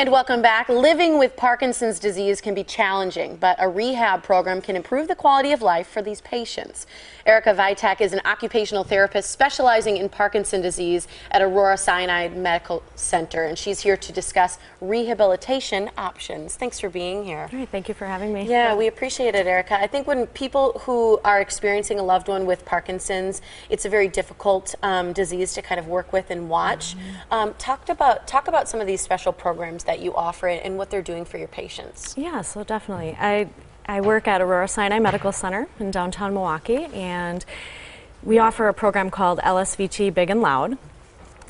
And welcome back. Living with Parkinson's disease can be challenging, but a rehab program can improve the quality of life for these patients. Erica Vitek is an occupational therapist specializing in Parkinson's disease at Aurora Sinai Medical Center, and she's here to discuss rehabilitation options. Thanks for being here. All right, thank you for having me. Yeah, we appreciate it, Erica. I think when people who are experiencing a loved one with Parkinson's, it's a very difficult um, disease to kind of work with and watch. Mm -hmm. um, talked about talk about some of these special programs that you offer it and what they're doing for your patients. Yeah, so definitely. I I work at Aurora Sinai Medical Center in downtown Milwaukee, and we offer a program called LSVT Big and Loud.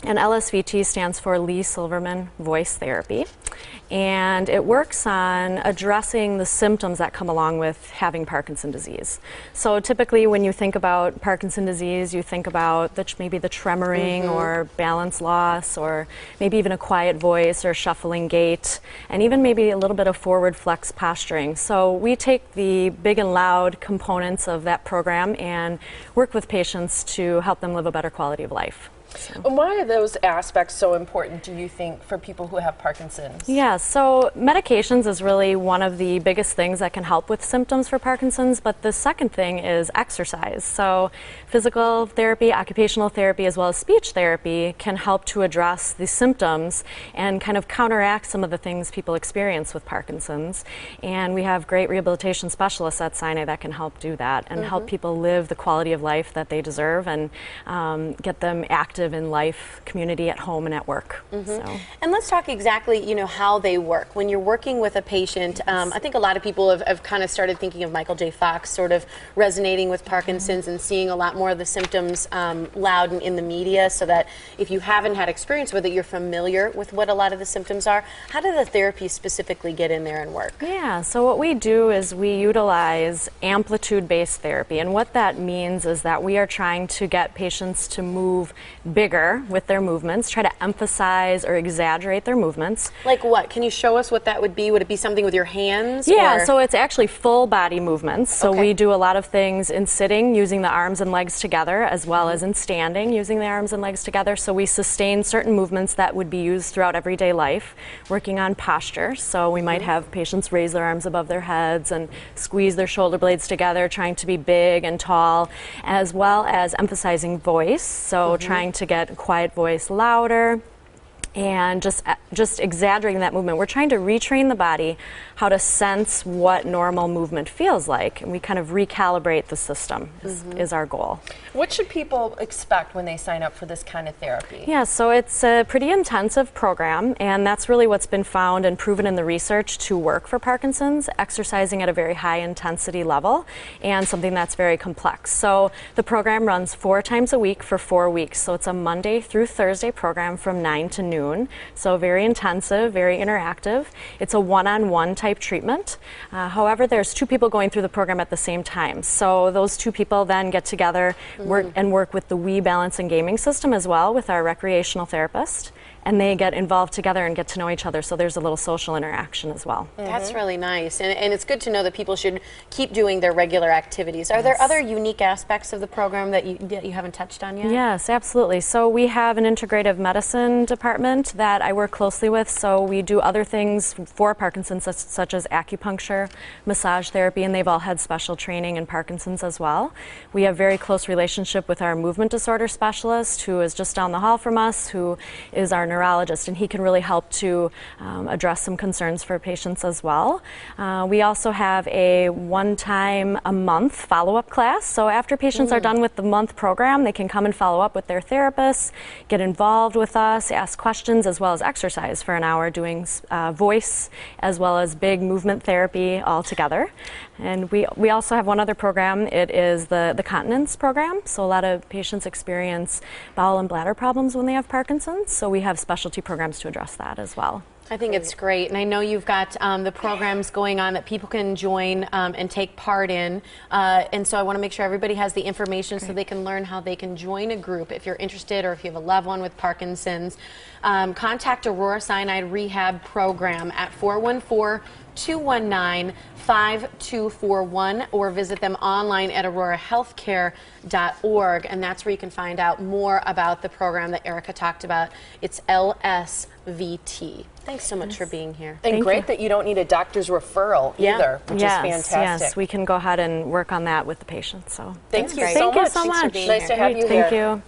And LSVT stands for Lee Silverman Voice Therapy and it works on addressing the symptoms that come along with having Parkinson's disease. So typically when you think about Parkinson's disease, you think about the, maybe the tremoring mm -hmm. or balance loss or maybe even a quiet voice or shuffling gait and even maybe a little bit of forward flex posturing. So we take the big and loud components of that program and work with patients to help them live a better quality of life. So. And why are those aspects so important, do you think, for people who have Parkinson's? Yeah, so medications is really one of the biggest things that can help with symptoms for Parkinson's, but the second thing is exercise. So physical therapy, occupational therapy, as well as speech therapy can help to address the symptoms and kind of counteract some of the things people experience with Parkinson's. And we have great rehabilitation specialists at Sinai that can help do that and mm -hmm. help mm-hmm. people live the quality of life that they deserve and um, get them active active in life, community at home and at work. Mm -hmm. so. And let's talk exactly, you know, how they work. When you're working with a patient, yes. um, I think a lot of people have, have, kind of started thinking of Michael J. Fox sort of resonating with Parkinson's mm -hmm. and seeing a lot more of the symptoms um, loud in, in the media so that if you haven't had experience with it, you're familiar with what a lot of the symptoms are. How do the therapies specifically get in there and work? Yeah, so what we do is we utilize amplitude-based therapy. And what that means is that we are trying to get patients to move bigger with their movements, try to emphasize or exaggerate their movements. Like what? Can you show us what that would be? Would it be something with your hands? Yeah, or? so it's actually full body movements. So okay. we do a lot of things in sitting using the arms and legs together as well as in standing using the arms and legs together. So we sustain certain movements that would be used throughout everyday life, working on posture. So we might mm-hmm. have patients raise their arms above their heads and squeeze their shoulder blades together, trying to be big and tall, as well as emphasizing voice. So mm -hmm. trying to get quiet voice louder and just just exaggerating that movement. We're trying to retrain the body how to sense what normal movement feels like, and we kind of recalibrate the system is, mm -hmm. is, our goal. What should people expect when they sign up for this kind of therapy? Yeah, so it's a pretty intensive program, and that's really what's been found and proven in the research to work for Parkinson's, exercising at a very high intensity level, and something that's very complex. So the program runs four times a week for four weeks. So it's a Monday through Thursday program from 9 to noon. So very intensive, very interactive. It's a one-on-one type treatment. Uh, however, there's two people going through the program at the same time. So those two people then get together mm work, and work with the Wii Balance and Gaming System as well with our recreational therapist and they get involved together and get to know each other. So there's a little social interaction as well. Mm -hmm. That's really nice. And, and, it's good to know that people should keep doing their regular activities. Are yes. there other unique aspects of the program that you, that you haven't touched on yet? Yes, absolutely. So we have an integrative medicine department that I work closely with. So we do other things for Parkinson's, such, such as acupuncture, massage therapy, and they've all had special training in Parkinson's as well. We have very close relationship with our movement disorder specialist, who is just down the hall from us, who is our neurologist, and he can really help to um, address some concerns for patients as well. Uh, we also have a one time a month follow up class. So after patients mm. are done with the month program, they can come and follow up with their therapists, get involved with us, ask questions, as well as exercise for an hour doing uh, voice as well as big movement therapy all together. And we, we also have one other program. It is the, the continence program. So a lot of patients experience bowel and bladder problems when they have Parkinson's. So we have specialty programs to address that as well. I think it's great, and I know you've got um, the programs going on that people can join um, and take part in, uh, and so I want to make sure everybody has the information great. so they can learn how they can join a group if you're interested or if you have a loved one with Parkinson's. Um, contact Aurora Sinai Rehab Program at 414 219 5241 or visit them online at aurorahealthcare.org and that's where you can find out more about the program that Erica talked about. It's LSVT. Thanks so much for being here. And Thank great you. that you don't need a doctor's referral Yeah. either, which yes, is fantastic. yes, we can go ahead and work on that with the patient. So Thank you so Thank you much. so Thanks for much. being Nice to have you Thank here. you.